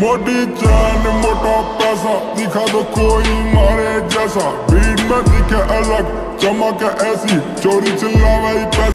मोटी चैन मोटा पैसा दिखा दो कोई मारे जैसा। भीड़ में दिखे अलग, चमक ऐसी, चोरी चिल्ला पैसा।